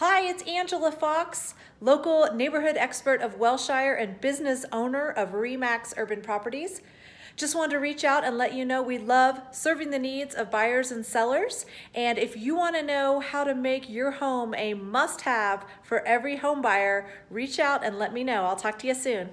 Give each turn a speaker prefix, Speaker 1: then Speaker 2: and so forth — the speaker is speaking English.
Speaker 1: Hi, it's Angela Fox, local neighborhood expert of Wellshire and business owner of RE/MAX Urban Properties. Just wanted to reach out and let you know we love serving the needs of buyers and sellers. And if you want to know how to make your home a must have for every home buyer, reach out and let me know. I'll talk to you soon.